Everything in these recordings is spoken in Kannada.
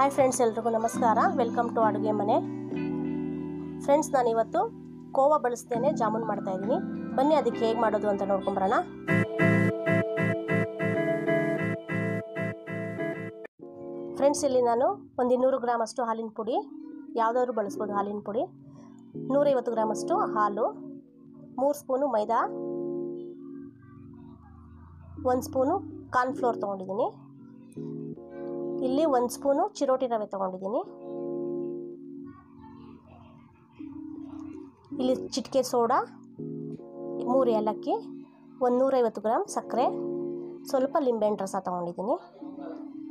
ಹಾಯ್ ಫ್ರೆಂಡ್ಸ್ ಎಲ್ರಿಗೂ ನಮಸ್ಕಾರ. ವೆಲ್ಕಮ್ ಟು ಅಡುಗೆ ಮನೆ. ಫ್ರೆಂಡ್ಸ್ ನಾನಿವತ್ತು ಕೋವಾ ಬಳಸ್ತೇನೆ, ಜಾಮೂನ್ ಮಾಡ್ತಾ ಇದ್ದೀನಿ. ಬನ್ನಿ, ಅದಕ್ಕೆ ಹೇಗೆ ಮಾಡೋದು ಅಂತ ನೋಡ್ಕೊಂಬರೋಣ ಫ್ರೆಂಡ್ಸ್ ಇಲ್ಲಿ ನಾನು ಒಂದು ಇನ್ನೂರು ಗ್ರಾಮ್ ಅಷ್ಟು ಹಾಲಿನ ಪುಡಿ, ಯಾವುದಾದ್ರು ಬಳಸ್ಬೋದು ಹಾಲಿನ ಪುಡಿ. ನೂರೈವತ್ತು ಗ್ರಾಮ್ ಅಷ್ಟು ಹಾಲು, ಮೂರು ಸ್ಪೂನು ಮೈದಾ, ಒಂದು ಸ್ಪೂನು ಕಾರ್ನ್ಫ್ಲೋರ್ ತೊಗೊಂಡಿದ್ದೀನಿ. ಇಲ್ಲಿ ಒಂದು ಸ್ಪೂನು ಚಿರೋಟಿ ರವೆ ತೊಗೊಂಡಿದ್ದೀನಿ. ಇಲ್ಲಿ ಚಿಟಿಕೆ ಸೋಡಾ, ಮೂರು ಏಲಕ್ಕಿ, ಒಂದು ನೂರೈವತ್ತು ಗ್ರಾಮ್ ಸಕ್ಕರೆ, ಸ್ವಲ್ಪ ಲಿಂಬೆಹಣ್ಣು ರಸ ತೊಗೊಂಡಿದ್ದೀನಿ.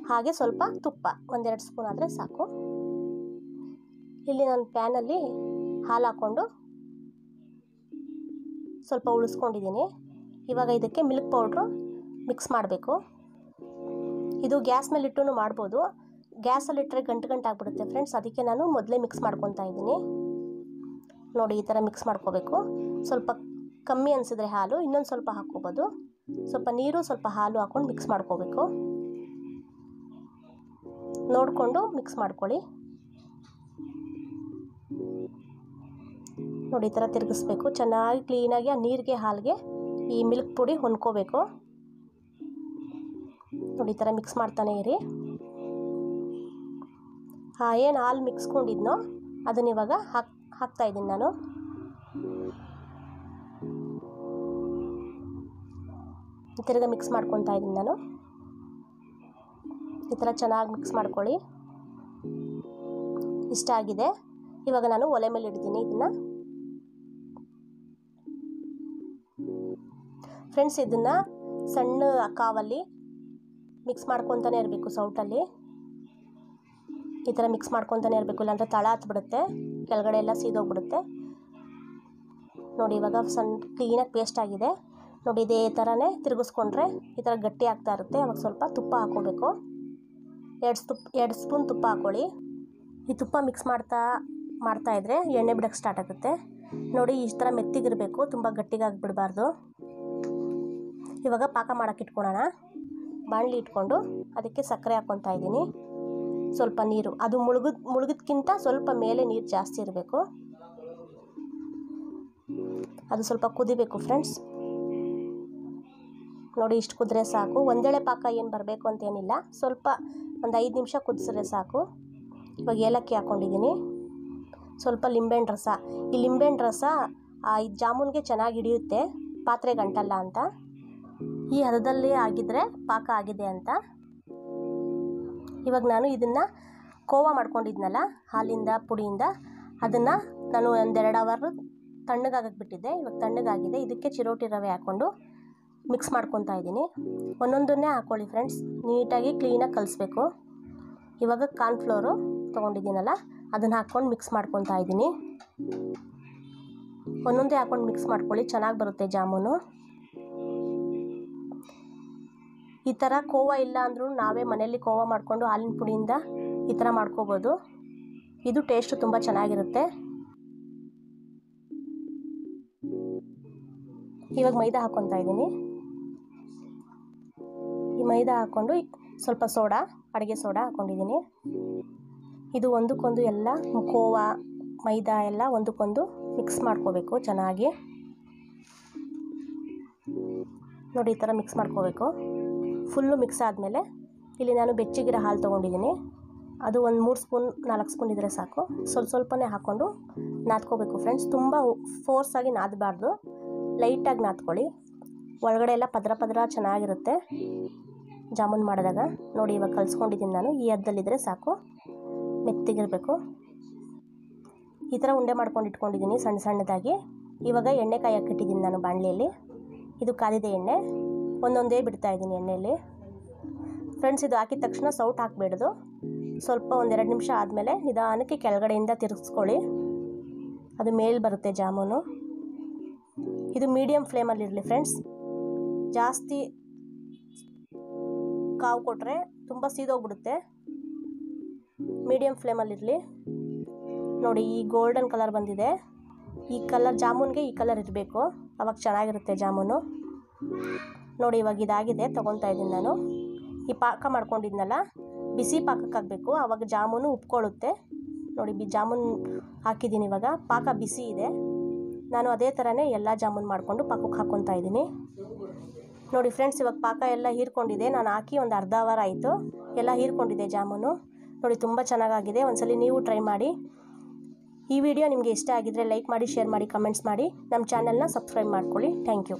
ಹಾಗೆ ಸ್ವಲ್ಪ ತುಪ್ಪ, ಒಂದೆರಡು ಸ್ಪೂನ್ ಆದರೆ ಸಾಕು. ಇಲ್ಲಿ ನಾನು ಪ್ಯಾನಲ್ಲಿ ಹಾಲು ಹಾಕ್ಕೊಂಡು ಸ್ವಲ್ಪ ಉಳಿಸ್ಕೊಂಡಿದ್ದೀನಿ. ಇವಾಗ ಇದಕ್ಕೆ ಮಿಲ್ಕ್ ಪೌಡ್ರು ಮಿಕ್ಸ್ ಮಾಡಬೇಕು. ಇದು ಗ್ಯಾಸ್ ಮೇಲೆ ಇಟ್ಟು ಮಾಡ್ಬೋದು. ಗ್ಯಾಸಲ್ಲಿ ಇಟ್ಟರೆ ಗಂಟು ಗಂಟು ಆಗಿಬಿಡುತ್ತೆ ಫ್ರೆಂಡ್ಸ್ ಅದಕ್ಕೆ ನಾನು ಮೊದಲೇ ಮಿಕ್ಸ್ ಮಾಡ್ಕೊತಾ ಇದ್ದೀನಿ. ನೋಡಿ ಈ ಥರ ಮಿಕ್ಸ್ ಮಾಡ್ಕೋಬೇಕು. ಸ್ವಲ್ಪ ಕಮ್ಮಿ ಅನಿಸಿದ್ರೆ ಹಾಲು, ಇನ್ನೊಂದು ಸ್ವಲ್ಪ ಹಾಕ್ಕೋಬೋದು. ಸ್ವಲ್ಪ ನೀರು, ಸ್ವಲ್ಪ ಹಾಲು ಹಾಕ್ಕೊಂಡು ಮಿಕ್ಸ್ ಮಾಡ್ಕೋಬೇಕು. ನೋಡಿಕೊಂಡು ಮಿಕ್ಸ್ ಮಾಡ್ಕೊಳ್ಳಿ. ನೋಡಿ ಈ ಥರ ತಿರುಗಿಸ್ಬೇಕು. ಚೆನ್ನಾಗಿ ಕ್ಲೀನಾಗಿ ಆ ನೀರಿಗೆ, ಹಾಲಿಗೆ ಈ ಮಿಲ್ಕ್ ಪುಡಿ ಹೊಂದ್ಕೋಬೇಕು. ನೋಡಿ, ಈ ಥರ ಮಿಕ್ಸ್ ಮಾಡ್ತಾನೆ ಇರಿ. ಹಾಂ, ಏನು ಹಾಲು ಮಿಕ್ಸ್ಕೊಂಡಿದ್ನೋ ಅದನ್ನ ಇವಾಗ ಹಾಕ್ ಹಾಕ್ತಾಯಿದ್ದೀನಿ ನಾನು. ತಿರ್ಗ ಮಿಕ್ಸ್ ಮಾಡ್ಕೊತಾ ಇದ್ದೀನಿ ನಾನು. ಈ ಥರ ಚೆನ್ನಾಗಿ ಮಿಕ್ಸ್ ಮಾಡ್ಕೊಳ್ಳಿ. ಇಷ್ಟ ಆಗಿದೆ. ಇವಾಗ ನಾನು ಒಲೆ ಮೇಲೆ ಇಡ್ತೀನಿ ಇದನ್ನು. ಫ್ರೆಂಡ್ಸ್ ಇದನ್ನು ಸಣ್ಣ ಕಾವಲ್ಲಿ ಮಿಕ್ಸ್ ಮಾಡ್ಕೊತಾನೆ ಇರಬೇಕು ಸೌಟಲ್ಲಿ. ಈ ಥರ ಮಿಕ್ಸ್ ಮಾಡ್ಕೊತಾನೆ ಇರಬೇಕು, ಇಲ್ಲಾಂದರೆ ತಳ ಹತ್ಬಿಡುತ್ತೆ, ಕೆಳಗಡೆ ಎಲ್ಲ ಸೀದೋಗ್ಬಿಡುತ್ತೆ. ನೋಡಿ, ಇವಾಗ ಸಣ್ಣ ಕ್ಲೀನಾಗಿ ಪೇಸ್ಟ್ ಆಗಿದೆ. ನೋಡಿ, ಇದೇ ಥರನೇ ತಿರುಗಿಸ್ಕೊಂಡ್ರೆ ಈ ಥರ ಗಟ್ಟಿ ಆಗ್ತಾ ಇರುತ್ತೆ. ಅವಾಗ ಸ್ವಲ್ಪ ತುಪ್ಪ ಹಾಕೋಬೇಕು ಎರಡು ತುಪ್ಪ ಎರಡು ಸ್ಪೂನ್ ತುಪ್ಪ ಹಾಕ್ಕೊಳ್ಳಿ. ಈ ತುಪ್ಪ ಮಿಕ್ಸ್ ಮಾಡ್ತಾ ಮಾಡ್ತಾ ಇದ್ದರೆ ಎಣ್ಣೆ ಬಿಡೋಕ್ಕೆ ಸ್ಟಾರ್ಟ್ ಆಗುತ್ತೆ. ನೋಡಿ, ಈ ಥರ ಮೆತ್ತಿಗಿರಬೇಕು, ತುಂಬ ಗಟ್ಟಿಗಾಗಿ ಬಿಡಬಾರ್ದು ಇವಾಗ ಪಾಕ ಮಾಡೋಕ್ಕೆ ಇಟ್ಕೊಳ್ಳೋಣ. ಬಾಣಲಿ ಇಟ್ಕೊಂಡು ಅದಕ್ಕೆ ಸಕ್ಕರೆ ಹಾಕ್ಕೊತಾ ಇದ್ದೀನಿ. ಸ್ವಲ್ಪ ನೀರು. ಅದು ಮುಳುಗಿದ ಮುಳುಗಿದ್ಕಿಂತ ಸ್ವಲ್ಪ ಮೇಲೆ ನೀರು ಜಾಸ್ತಿ ಇರಬೇಕು. ಅದು ಸ್ವಲ್ಪ ಕುದಿಬೇಕು ಫ್ರೆಂಡ್ಸ್. ನೋಡಿ, ಇಷ್ಟು ಕುದ್ರೆ ಸಾಕು. ಒಂದೇಳೆ ಪಾಕ ಏನು ಬರಬೇಕು ಅಂತೇನಿಲ್ಲ. ಸ್ವಲ್ಪ ಒಂದು ಐದು ನಿಮಿಷ ಕುದಿಸಿದ್ರೆ ಸಾಕು. ಇವಾಗ ಏಲಕ್ಕಿ ಹಾಕ್ಕೊಂಡಿದ್ದೀನಿ. ಸ್ವಲ್ಪ ಲಿಂಬೆಹಣ್ಣು ರಸ. ಈ ಲಿಂಬೆಹಣ್ಣು ರಸ ಈ ಜಾಮೂನ್ಗೆ ಚೆನ್ನಾಗಿ ಹಿಡಿಯುತ್ತೆ. ಪಾತ್ರೆ ಗಂಟಲ್ಲ ಅಂತ. ಈ ಹದದಲ್ಲಿ ಆಗಿದ್ದರೆ ಪಾಕ ಆಗಿದೆ ಅಂತ. ಇವಾಗ ನಾನು ಇದನ್ನು ಕೋವಾ ಮಾಡ್ಕೊಂಡಿದ್ನಲ್ಲ, ಹಾಲಿಂದ, ಪುಡಿಯಿಂದ, ಅದನ್ನು ನಾನು ಒಂದೆರಡು ಅವರ್ ತಣ್ಣಗಾಗಕ್ಕೆ ಬಿಟ್ಟಿದ್ದೆ ಇವಾಗ ತಣ್ಣಗಾಗಿದೆ. ಇದಕ್ಕೆ ಚಿರೋಟಿ ರವೆ ಹಾಕ್ಕೊಂಡು ಮಿಕ್ಸ್ ಮಾಡ್ಕೊತಾ ಇದ್ದೀನಿ. ಒಂದೊಂದನ್ನೇ ಹಾಕ್ಕೊಳ್ಳಿ ಫ್ರೆಂಡ್ಸ್ ನೀಟಾಗಿ ಕ್ಲೀನಾಗಿ ಕಲಿಸ್ಬೇಕು. ಇವಾಗ ಕಾರ್ನ್ಫ್ಲೋರು ತೊಗೊಂಡಿದ್ದೀನಲ್ಲ, ಅದನ್ನು ಹಾಕ್ಕೊಂಡು ಮಿಕ್ಸ್ ಮಾಡ್ಕೊತಾ ಇದ್ದೀನಿ. ಒಂದೊಂದೇ ಹಾಕ್ಕೊಂಡು ಮಿಕ್ಸ್ ಮಾಡ್ಕೊಳ್ಳಿ. ಚೆನ್ನಾಗಿ ಬರುತ್ತೆ ಜಾಮೂನು. ಈ ಥರ ಕೋವ ಇಲ್ಲ ಅಂದರೂ ನಾವೇ ಮನೆಯಲ್ಲಿ ಕೋವ ಮಾಡಿಕೊಂಡು ಹಾಲಿನ ಪುಡಿಯಿಂದ ಈ ಥರ ಮಾಡ್ಕೋಬೋದು. ಇದು ಟೇಸ್ಟು ತುಂಬ ಚೆನ್ನಾಗಿರುತ್ತೆ. ಇವಾಗ ಮೈದಾ ಹಾಕ್ಕೊತಾ ಇದ್ದೀನಿ. ಈ ಮೈದಾ ಹಾಕ್ಕೊಂಡು ಸ್ವಲ್ಪ ಸೋಡಾ, ಅಡುಗೆ ಸೋಡಾ ಹಾಕ್ಕೊಂಡಿದ್ದೀನಿ. ಇದು ಒಂದಕ್ಕೊಂದು ಎಲ್ಲ ಕೋವ, ಮೈದಾ ಎಲ್ಲ ಒಂದಕ್ಕೊಂದು ಮಿಕ್ಸ್ ಮಾಡ್ಕೋಬೇಕು ಚೆನ್ನಾಗಿ. ನೋಡಿ ಈ ಥರ ಮಿಕ್ಸ್ ಮಾಡ್ಕೋಬೇಕು. ಫುಲ್ಲು ಮಿಕ್ಸ್ ಆದಮೇಲೆ ಇಲ್ಲಿ ನಾನು ಬೆಚ್ಚಗಿರ ಹಾಲು ತೊಗೊಂಡಿದ್ದೀನಿ. ಅದು ಒಂದು ಮೂರು ಸ್ಪೂನ್, ನಾಲ್ಕು ಸ್ಪೂನ್ ಇದ್ದರೆ ಸಾಕು. ಸ್ವಲ್ಪ ಸ್ವಲ್ಪನೇ ಹಾಕ್ಕೊಂಡು ನಾದ್ಕೋಬೇಕು ಫ್ರೆಂಡ್ಸ್ ತುಂಬ ಫೋರ್ಸಾಗಿ ನಾದಬಾರ್ದು ಲೈಟಾಗಿ ನಾದ್ಕೊಳ್ಳಿ ಒಳಗಡೆ ಎಲ್ಲ ಪದ್ರ ಪದ್ರ ಚೆನ್ನಾಗಿರುತ್ತೆ. ಜಾಮೂನ್ ಮಾಡಿದಾಗ. ನೋಡಿ, ಇವಾಗ ಕಲ್ಸ್ಕೊಂಡಿದ್ದೀನಿ ನಾನು. ಈ ಹದ್ದಲ್ಲಿದ್ದರೆ ಸಾಕು. ಮೆತ್ತಿಗಿರಬೇಕು. ಈ ಥರ ಉಂಡೆ ಮಾಡ್ಕೊಂಡು ಇಟ್ಕೊಂಡಿದ್ದೀನಿ ಸಣ್ಣ ಸಣ್ಣದಾಗಿ. ಇವಾಗ ಎಣ್ಣೆ ಕಾಯಿ ಹಾಕಿಟ್ಟಿದ್ದೀನಿ ನಾನು ಬಾಣಲೆಯಲ್ಲಿ. ಇದು ಕಾದಿದೆ ಎಣ್ಣೆ. ಒಂದೊಂದೇ ಬಿಡ್ತಾ ಇದ್ದೀನಿ ಎಣ್ಣೆಯಲ್ಲಿ. ಫ್ರೆಂಡ್ಸ್ ಇದು ಹಾಕಿದ ತಕ್ಷಣ ಸೌಟ್ ಹಾಕಬೇಡ್ದು. ಸ್ವಲ್ಪ ಒಂದೆರಡು ನಿಮಿಷ ಆದಮೇಲೆ ನಿಧಾನಕ್ಕೆ ಕೆಳಗಡೆಯಿಂದ ತಿರುಗಿಸ್ಕೊಳ್ಳಿ. ಅದು ಮೇಲೆ ಬರುತ್ತೆ ಜಾಮೂನು. ಇದು ಮೀಡಿಯಮ್ ಫ್ಲೇಮಲ್ಲಿ ಇರಲಿ ಫ್ರೆಂಡ್ಸ್ ಜಾಸ್ತಿ ಕಾವು ಕೊಟ್ಟರೆ ತುಂಬ ಸೀದೋಗ್ಬಿಡುತ್ತೆ. ಮೀಡಿಯಮ್ ಫ್ಲೇಮಲ್ಲಿರಲಿ ನೋಡಿ, ಈ ಗೋಲ್ಡನ್ ಕಲರ್ ಬಂದಿದೆ. ಈ ಕಲರ್ ಜಾಮೂನ್ಗೆ ಈ ಕಲರ್ ಇರಬೇಕು. ಅವಾಗ ಚೆನ್ನಾಗಿರುತ್ತೆ ಜಾಮೂನು. ನೋಡಿ ಇವಾಗ ಇದಾಗಿದೆ ತೊಗೊತಾ ಇದ್ದೀನಿ ನಾನು. ಈ ಪಾಕ ಮಾಡ್ಕೊಂಡಿದ್ನಲ್ಲ, ಬಿಸಿ ಪಾಕಕ್ಕಾಗಬೇಕು ಆವಾಗ ಜಾಮೂನು ಉಪ್ಕೊಳ್ಳುತ್ತೆ ನೋಡಿ, ಬಿ ಜಾಮೂನ್ ಹಾಕಿದ್ದೀನಿ ಇವಾಗ, ಪಾಕ ಬಿಸಿ ಇದೆ. ನಾನು ಅದೇ ಥರನೇ ಎಲ್ಲ ಜಾಮೂನ್ ಮಾಡಿಕೊಂಡು ಪಾಕಕ್ಕೆ ಹಾಕ್ಕೊತಾ ಇದ್ದೀನಿ. ನೋಡಿ ಫ್ರೆಂಡ್ಸ್, ಇವಾಗ ಪಾಕ ಎಲ್ಲ ಹೀರ್ಕೊಂಡಿದೆ, ನಾನು ಹಾಕಿ ಒಂದು ಅರ್ಧ ಅವರ್ ಆಯಿತು, ಎಲ್ಲ ಹೀರ್ಕೊಂಡಿದೆ ಜಾಮೂನು. ನೋಡಿ, ತುಂಬ ಚೆನ್ನಾಗಾಗಿದೆ, ಒಂದ್ಸಲಿ ನೀವು ಟ್ರೈ ಮಾಡಿ. ಈ ವಿಡಿಯೋ ನಿಮಗೆ ಇಷ್ಟ ಆಗಿದ್ದರೆ ಲೈಕ್ ಮಾಡಿ, ಶೇರ್ ಮಾಡಿ, ಕಮೆಂಟ್ಸ್ ಮಾಡಿ. ನಮ್ಮ ಚಾನಲ್ನ ಸಬ್ಸ್ಕ್ರೈಬ್ ಮಾಡ್ಕೊಳ್ಳಿ, ಥ್ಯಾಂಕ್ ಯು.